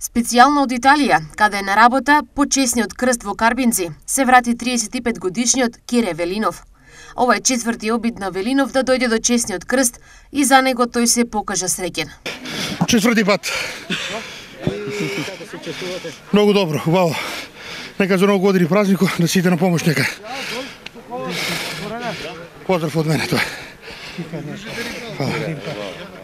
Специјално од Италија, каде е на работа, почесниот крст во Карбинци, се врати 35 годишниот Кире Велинов. Ова е четврти обид на Велинов да дојде до чесниот крст и за него тој се покажа среќен. Четврти пат. Многу добро, вау. Нека за многу години празнико, да сите на помош нека. Поздрав од мене тоа. Хвала.